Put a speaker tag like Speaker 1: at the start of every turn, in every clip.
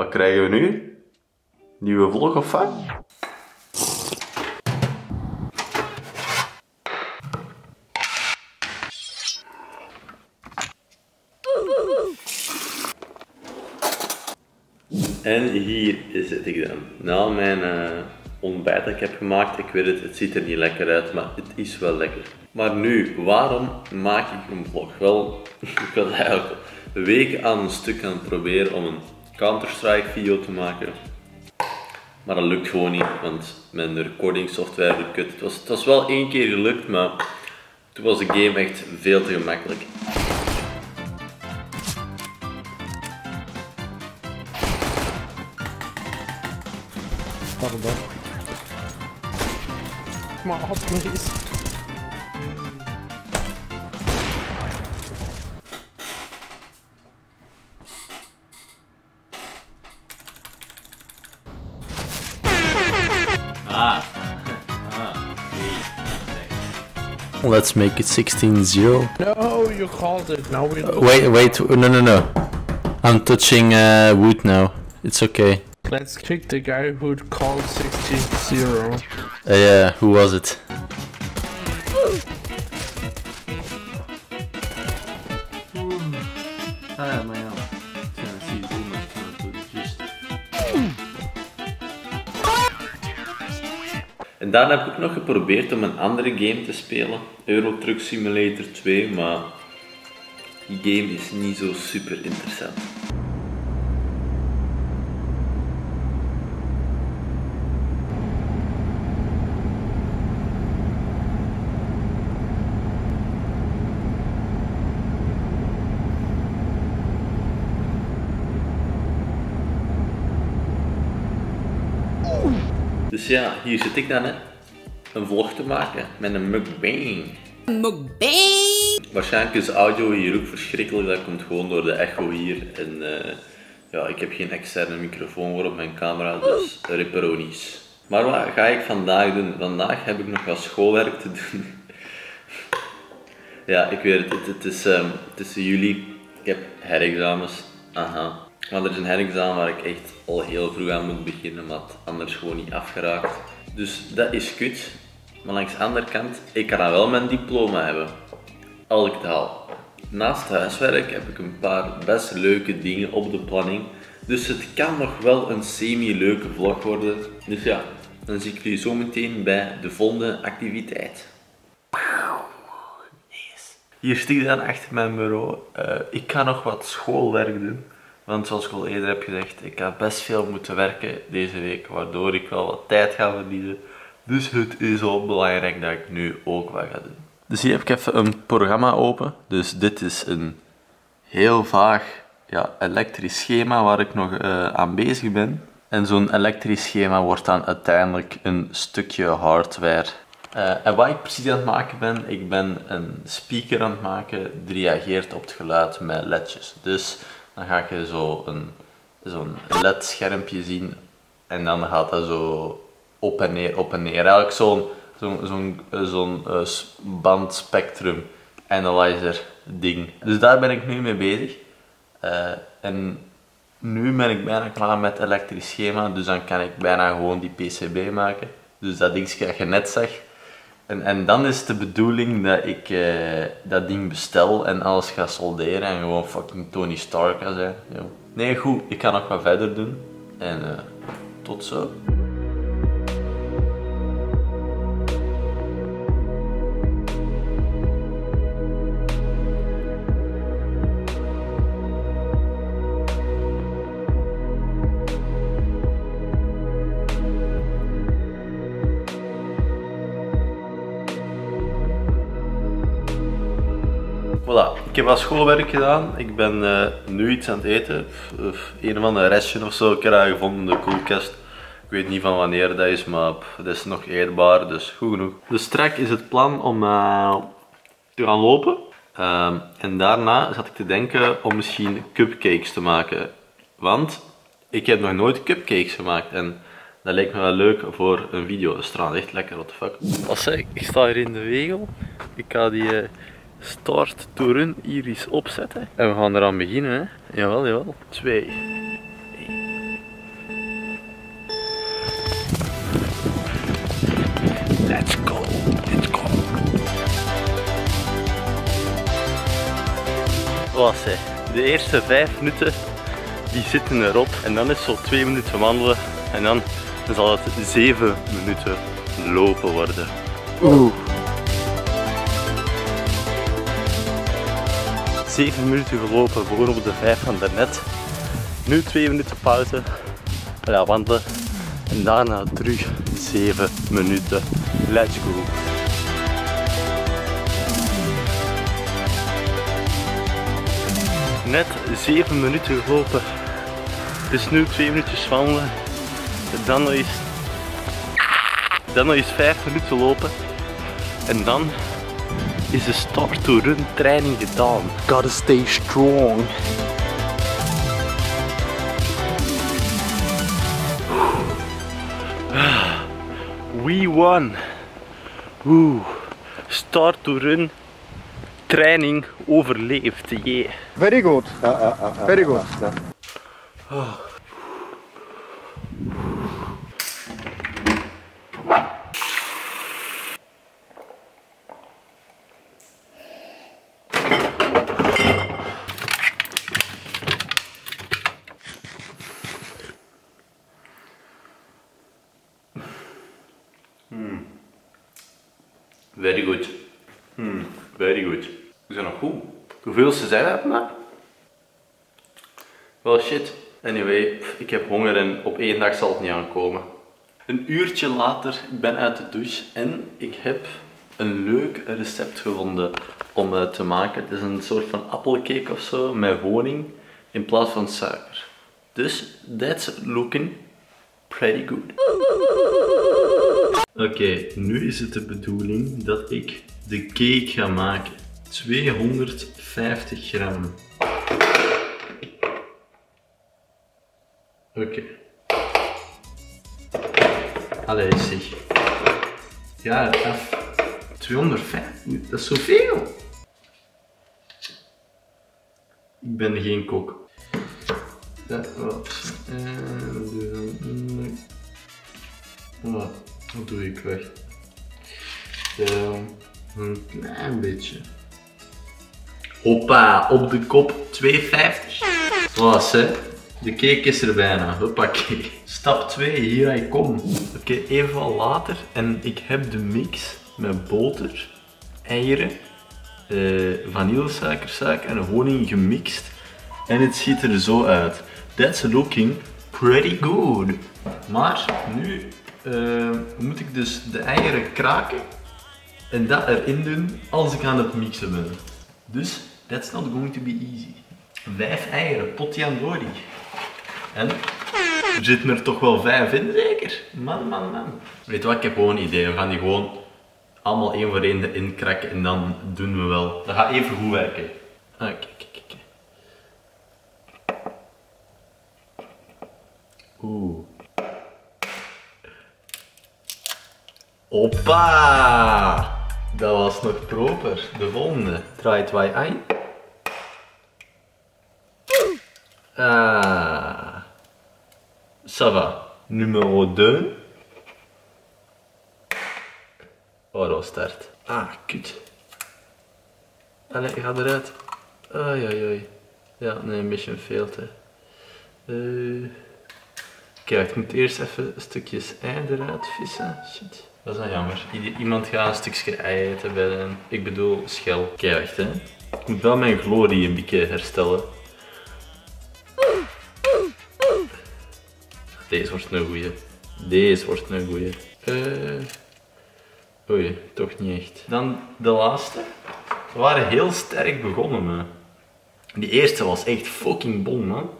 Speaker 1: Wat krijgen we nu? Nieuwe vlog of wat? En hier zit ik dan. Na mijn uh, ontbijt dat ik heb gemaakt, ik weet het, het ziet er niet lekker uit, maar het is wel lekker. Maar nu, waarom maak ik een vlog? Wel, ik was eigenlijk weken aan een stuk aan het proberen om een Counter-Strike video te maken. Maar dat lukt gewoon niet, want mijn recording software kut. Het was, het was wel één keer gelukt, maar toen was de game echt veel te gemakkelijk.
Speaker 2: Pardon. Maar had nog eens.
Speaker 3: Let's make it 16-0.
Speaker 2: No, you called it. Now we
Speaker 3: Uh, Wait, wait, no, no, no. I'm touching uh, wood now. It's okay.
Speaker 2: Let's kick the guy who called 60-0.
Speaker 3: Uh, yeah, who was it?
Speaker 1: En daarna heb ik nog geprobeerd om een andere game te spelen. Euro Truck Simulator 2, maar die game is niet zo super interessant. Dus ja, hier zit ik dan hè. Een vlog te maken met een mukbang.
Speaker 4: Mukbang!
Speaker 1: Waarschijnlijk is audio hier ook verschrikkelijk, dat komt gewoon door de echo hier. En eh, ja, ik heb geen externe microfoon voor op mijn camera, dus ripperonies. Maar wat ga ik vandaag doen? Vandaag heb ik nog wat schoolwerk te doen. ja, ik weet het, het, het is ehm, tussen jullie. Ik heb herexamens. Aha. Maar er is een herexamen waar ik echt al heel vroeg aan moet beginnen, maar het anders gewoon niet afgeraakt. Dus dat is kut. Maar langs de andere kant, ik kan dan wel mijn diploma hebben. Als ik het haal. Naast huiswerk heb ik een paar best leuke dingen op de planning. Dus het kan nog wel een semi-leuke vlog worden. Dus ja, dan zie ik jullie zo meteen bij de volgende activiteit. Hier ik dan achter mijn bureau. Eh, ik ga nog wat schoolwerk doen. Want zoals ik al eerder heb gezegd, ik heb best veel moeten werken deze week, waardoor ik wel wat tijd ga verliezen. Dus het is wel belangrijk dat ik nu ook wat ga doen. Dus hier heb ik even een programma open. Dus dit is een heel vaag ja, elektrisch schema waar ik nog eh, aan bezig ben. En zo'n elektrisch schema wordt dan uiteindelijk een stukje hardware. Eh, en wat ik precies aan het maken ben, ik ben een speaker aan het maken die reageert op het geluid met ledjes. Dus dan ga je zo een, zo'n LED-schermpje zien en dan gaat dat zo op en neer, op en neer. Eigenlijk zo'n zo'n zo'n zo'n s- bandspectrum analyzer ding. Dus daar ben ik nu mee bezig. Eh, en nu ben ik bijna klaar met elektrisch schema, dus dan kan ik bijna gewoon die PCB maken. Dus dat ding dat je net zag. En, en dan is de bedoeling dat ik eh, dat ding bestel en alles ga solderen en gewoon fucking Tony Stark ga zijn. Nee, goed, ik ga nog wat verder doen. En eh, tot zo. Voilà, ik heb wat schoolwerk gedaan. Ik ben eh, nu iets aan het eten. Of, een of ander restje of zo. Ik heb dat gevonden in de koelkast. Ik weet niet van wanneer dat is, maar het is nog eetbaar, dus goed genoeg. Dus straks is het plan om eh, te gaan lopen. Ehm, en daarna zat ik te denken om misschien cupcakes te maken. Want ik heb nog nooit cupcakes gemaakt en dat lijkt me wel leuk voor een video. Dat is echt lekker, what the fuck. Wat ik? Ik sta hier in de wegel. Ik ga die starttoren hier Iris opzetten. En we gaan eraan beginnen, hè? Jawel, jawel. Twee. Eén. Let's go, let's go. Was. De eerste vijf minuten die zitten erop en dan is zo twee minuten wandelen en dan zal het zeven minuten lopen worden. Oeh. Zeven minuten gelopen, gewoon op de vijf van daarnet. Nu twee minuten pauze, ja, wandelen en daarna terug zeven minuten. Let's go. Net 7 minuten gelopen. Is nu 2 minuutjes wandelen. Dan nog eens, dan nog eens 5 minuten lopen. En dan is de start to run training gedaan. Gotta stay strong. We won. Oeh. Start to run training overleefd. Yeah.
Speaker 5: Very good.
Speaker 1: Uh, uh, uh, Very good. Very Hoeveelste zijn we vandaag? Wel shit. Anyway, ik heb honger en op één dag zal het niet aankomen. Een uurtje later, ik ben uit de douche en ik heb een leuk recept gevonden om eh, te maken. Het is een soort van appelcake of zo met honing in plaats van suiker. Dus, that's looking pretty good. Oké, nu is het de bedoeling dat ik de cake ga maken. 250 gram. Oké. Allee, zeg. Ja, af. 250, dat is zoveel. Ik ben geen kok. Ja, wat. En wat doe ik weg? Een klein beetje. Hoppa, op de kop 2,50. Zoals hè, de cake is er bijna. Hoppakee. Stap 2, hier ik kom. Oké, even wat later en ik heb de mix met boter, eieren, eh vanillesuiker, suiker en honing gemixt. En het ziet er zo uit. That's looking pretty good. Maar nu eh, moet ik dus de eieren kraken en dat erin doen als ik aan het mixen ben. Dus that's not going to be easy. Vijf eieren, potjandori. En er zitten er toch wel vijf in, zeker? Man, man, man. Weet je wat, ik heb gewoon een idee. We gaan die gewoon allemaal één voor één erin kraken en dan doen we wel. Dat gaat even goed werken. Ah, kijk, kijk, kijk. Oeh. Hoppa! Dat was nog proper. De volgende. Het wij aan. Ah. Ça va. Nummer 2. Oh, dat was start. Ah, kut. Allee, ga eruit. Ai, ai. Ja, nee, een beetje een filter. Eh... Kijk, ik moet eerst even stukjes ei eruit vissen. Shit. Dat is dan jammer. Iemand gaat een stukje ei eten bij de... Ik bedoel, schel. Kijk, hè. Ik moet wel mijn glorie een beetje herstellen. Deze wordt een goeie. Deze wordt een goeie. Eh... Oei, toch niet echt. Dan de laatste. We waren heel sterk begonnen, man. Die eerste was echt fucking bom, man.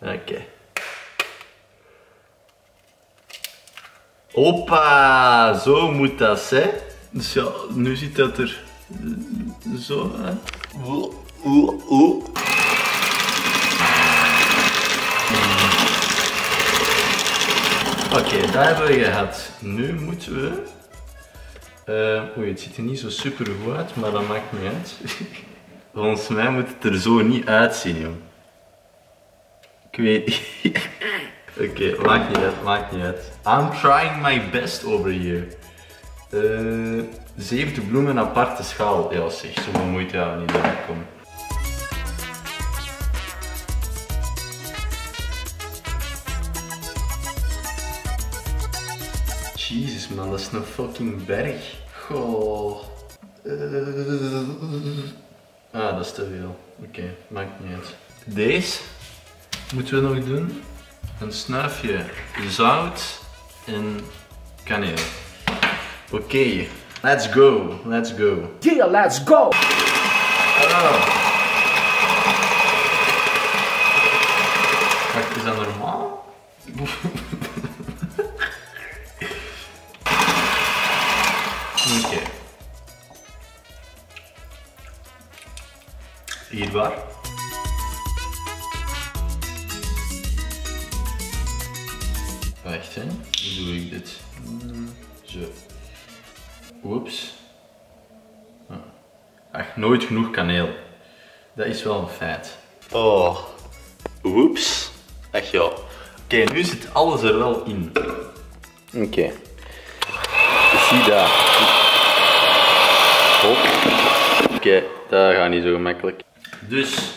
Speaker 1: Oké. Hoppa, zo moet dat, hè. Dus ja, nu ziet dat er zo uit. Oeh, oeh, oeh. Oké, dat hebben we gehad. Nu moeten we... eh oei, het ziet er niet zo super goed uit, maar dat maakt niet uit. Volgens mij moet het er zo niet uitzien, joh. Ik weet. Oké, maakt niet uit, maakt niet uit. I'm trying my best over here. Eh zevende bloemen aparte schaal. Ja zeg, zoveel moeite we niet doen komen. Jezus man, dat is een fucking berg. Goh. Eh. Ah, dat is te veel. Oké, maakt niet uit. Deze moeten we nog doen. Een snuifje zout en kaneel. Oké, let's go, let's go.
Speaker 5: Yeah, let's go!
Speaker 1: Oh. Wacht, is dat normaal? Hier waar? Wacht hè, hoe doe ik dit? Hmm, Zo. Oeps. Ah. Ach, nooit genoeg kaneel. Dat is wel een feit. Oh, oeps. Ach ja. Oké, nu zit alles er wel in. Oké. Zie. Hop. Oké, dat gaat niet zo gemakkelijk. Dus,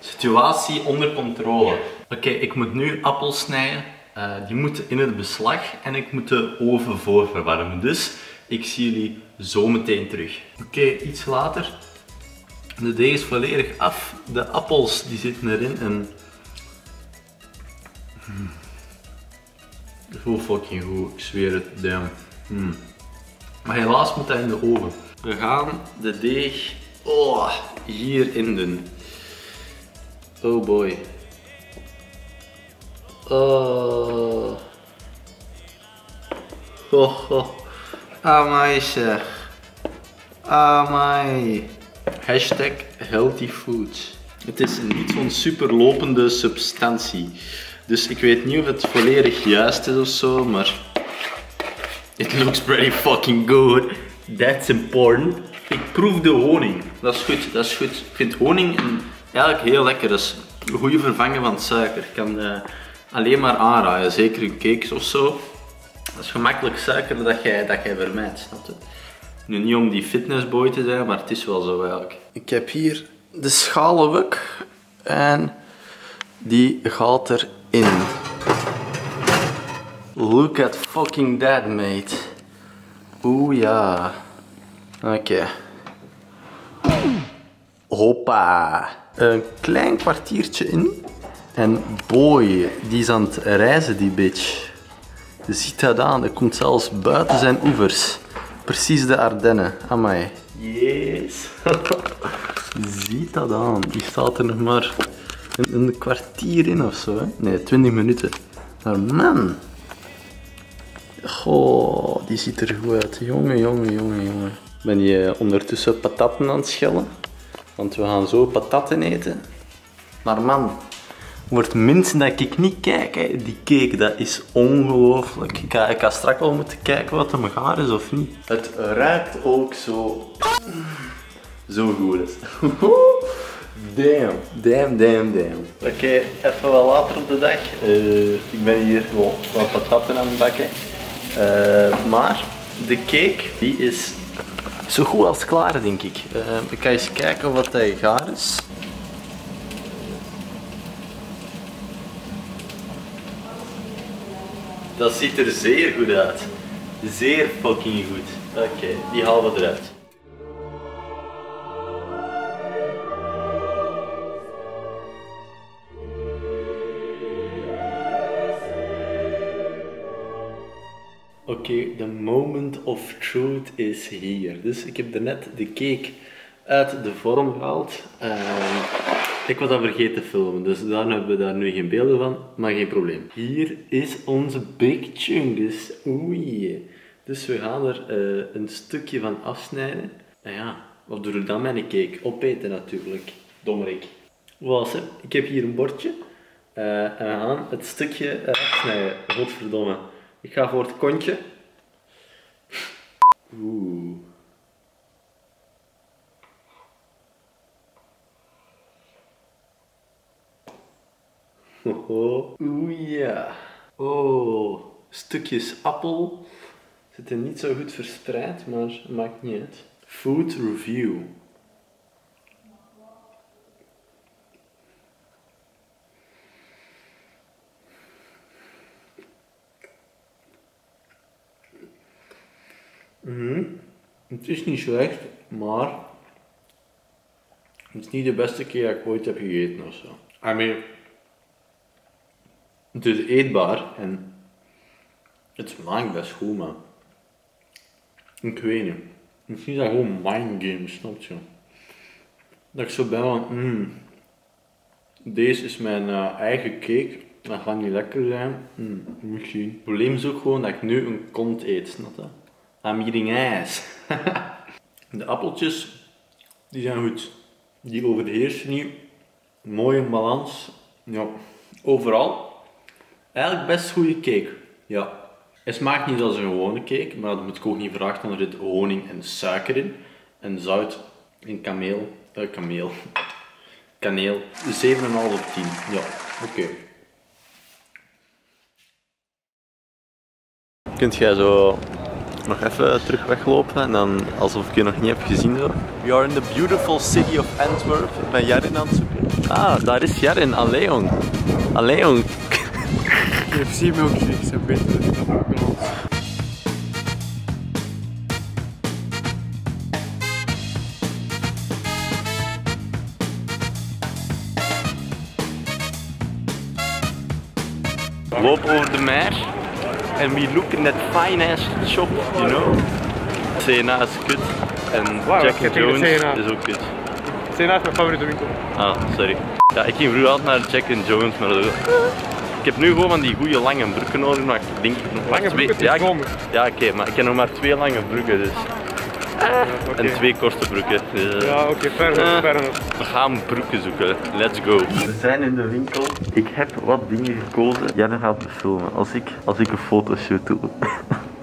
Speaker 1: situatie onder controle. Oké, ik moet nu appels snijden. Eh, die moeten in het beslag en ik moet de oven voorverwarmen. Dus ik zie jullie zo meteen terug. Oké, iets later. De deeg is volledig af. De appels die zitten erin en... Hmm. Hoe fucking goed, ik zweer het, damn. Hmm. Maar helaas moet dat in de oven. We gaan de deeg oh, hierin doen. Oh boy. Oh. Oh, oh. Amai zeg. Amai. Hashtag healthy food. Het is niet zo'n superlopende substantie. Dus ik weet niet of het volledig juist is of zo, maar... It looks pretty fucking good. That's important. Ik proef de honing. Dat is goed, dat is goed. Ik vind honing een- eigenlijk heel lekker. Dat is een goede vervanger van suiker. Ik kan eh, alleen maar aanraden. Zeker in cakes of zo. Dat is gemakkelijk suiker dat jij, dat jij vermijdt, snap je? Nu niet om die fitnessboy te zijn, maar het is wel zo eigenlijk. Ik heb hier de schalenwuk en die gaat erin. Look at fucking that, mate. Oeh ja. Oké. Hoppa. Een klein kwartiertje in. En boy, die is aan het reizen, die bitch. Je ziet dat aan, dat komt zelfs buiten zijn oevers. Precies de Ardennen, amai. Yes. Ziet dat aan, die staat er nog maar een, een kwartier in of zo. Hè? Nee, 20 minuten. Maar man. Goh, die ziet er goed uit. Jongen, jongen, jongen, jongen. Ben je ondertussen patatten aan het schellen? Want we gaan zo patatten eten. Maar man, wordt minst dat ik niet kijk. Hè. Die cake, dat is ongelooflijk. Ik ga, ik ga straks al moeten kijken wat er gaar is of niet. Het ruikt ook zo... Zo goed is. Damn, damn, damn, damn. Oké, even wat later op de dag. Eh, ik ben hier gewoon wat patatten aan het bakken. Eh, maar de cake, die is zo goed als klaar, denk ik. Eh, ik ga eens kijken wat hij gaar is. Dat ziet er zeer goed uit. Zeer fucking goed. Oké, die halen we eruit. Oké, the moment of truth is here. Dus ik heb net de cake uit de vorm gehaald. Ehm, ik was dat vergeten te filmen, dus daarom hebben we daar nu geen beelden van, maar geen probleem. Hier is onze big chungus. Oei. Dus we gaan er eh, een stukje van afsnijden. En ja, wat doe ik dan met een cake? Opeten natuurlijk. Dommerik. Was, hè? Ik heb hier een bordje. eh, en we gaan het stukje eraf snijden. Godverdomme. Ik ga voor het kontje. Oeh. Oeh ja. Oh, stukjes appel. Zitten niet zo goed verspreid, maar maakt niet uit. Food review. Het is niet slecht, maar het is niet de beste keer dat ik ooit heb gegeten of zo. I mean, het is eetbaar en het smaakt best goed, maar ik weet niet. Misschien is dat gewoon mind game, snap je? Dat ik zo ben van, mm, deze is mijn eh, eigen cake, dat gaat niet lekker zijn. Mm, misschien. Het probleem is ook gewoon dat ik nu een kont eet, snap je? I'm. De appeltjes, die zijn goed. Die overheersen niet. Mooie balans. Ja. Overal, eigenlijk best goede cake. Ja. Het smaakt niet als een gewone cake, maar dat moet ik ook niet verwachten, er zit honing en suiker in. En zout en kameel. Eh, kameel. Kaneel. Dus 7,5 op 10. Ja, oké. Kunt jij zo nog even terug weglopen en dan alsof ik je nog niet heb gezien zo? We are in the beautiful city of Antwerp. Ik ben Jarin aan het zoeken. Ah, daar is Jarin. Allee jong. Allee jong.
Speaker 2: KFC milkshakes zijn beter dan McDonald's.
Speaker 1: Loop over de mer en we look in that fine ass shop, you know. CNA is kut en Jack and Jones
Speaker 2: CNA.
Speaker 1: is ook kut.
Speaker 2: Sena is mijn favoriete winkel.
Speaker 1: Ah, sorry. Ja, ik ging vroeger altijd naar Jack and Jones, maar dat... Ik heb nu gewoon van die goede lange broeken nodig, maar ik denk nog
Speaker 2: Lange
Speaker 1: twee...
Speaker 2: broeken,
Speaker 1: ja, ik- ja oké, maar ik heb nog maar twee lange broeken, dus...
Speaker 2: Oké.
Speaker 1: En twee korte broeken. Dus, eh,
Speaker 2: Ja, oké, fair enough,
Speaker 1: Eh. We gaan broeken zoeken. Let's go. We zijn in de winkel. Ik heb wat dingen gekozen. Janne gaat me filmen. Als ik, als ik een fotoshoot doe.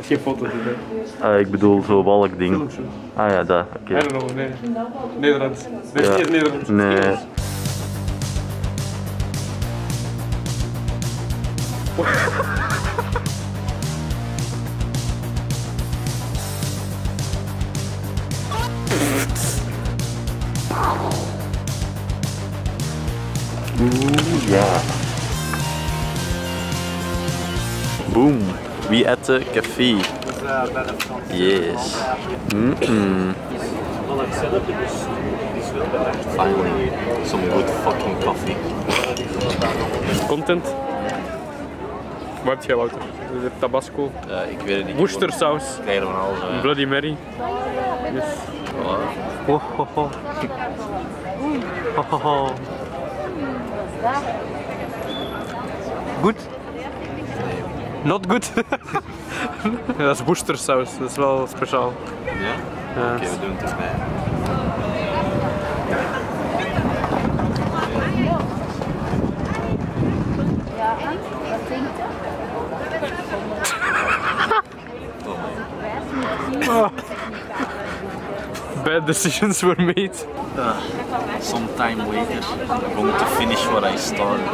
Speaker 2: Geen foto's doen,
Speaker 1: Ah, ik bedoel zo welk ding. Ah ja, dat. Oké.
Speaker 2: I don't know, nee.
Speaker 1: Ja.
Speaker 2: niet Nederlands.
Speaker 1: Nee. Boom. We at the café. Yes. Mm-mm. Finally, some good fucking coffee.
Speaker 2: Content. Wat heb jij, Wouter? Tabasco.
Speaker 1: ik weet het niet. We al. Uh,
Speaker 2: Bloody Mary. Yes.
Speaker 1: ho, ho, ho. Ho, ho, ho.
Speaker 2: Goed? Not good. ja, dat is Worcestersaus. Dat is wel speciaal.
Speaker 1: Ja?
Speaker 2: Ja.
Speaker 1: Oké, we doen het erbij.
Speaker 2: Bad decisions were made.
Speaker 1: Some time later, I'm going to finish what I started.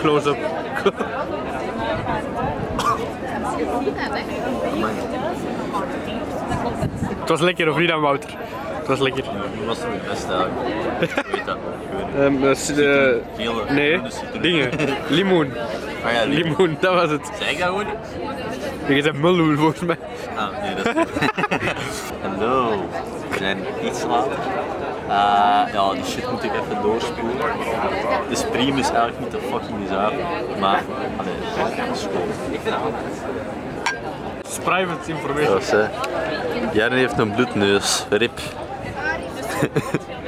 Speaker 2: Close up. Het was lekker of niet dan Wouter? Het was lekker.
Speaker 1: Wie was er het beste eigenlijk? Ik weet dat. Het.
Speaker 2: Ehm, is de...
Speaker 1: Gele,
Speaker 2: Nee, dingen. Limoen.
Speaker 1: Ah ja, limoen.
Speaker 2: Limoen, dat was het.
Speaker 1: Zeg ik dat gewoon niet?
Speaker 2: Je zegt mulhoen volgens mij.
Speaker 1: Ah, nee, dat is Hallo. We zijn iets later. Uh, ja, die shit moet ik even doorspoelen. De stream is eigenlijk niet te fucking zuiver, maar allee, dat is schoon. Ik vind het
Speaker 2: Het is private information.
Speaker 1: Hè. Jaren heeft een bloedneus. Rip.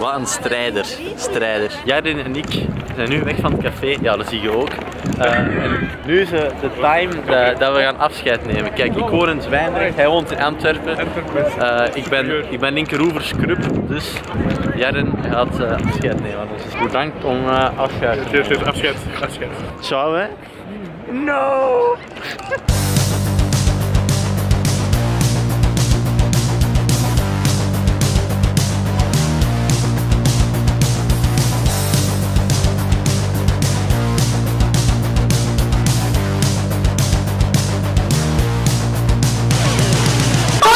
Speaker 1: Wat een strijder. Strijder. Jaren en ik zijn nu weg van het café. Ja, dat zie je ook. Eh, en nu is de time dat, dat we gaan afscheid nemen. Kijk, ik woon in Zwijndrecht, hij woont in Antwerpen. Eh, ik, ben, ik ben linkeroever scrub, dus Jaren gaat eh, afscheid nemen. Dus bedankt om afscheid te nemen.
Speaker 2: afscheid. Afscheid.
Speaker 1: Ciao hè. No!